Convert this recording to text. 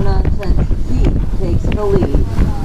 no-nonsense, he takes the lead.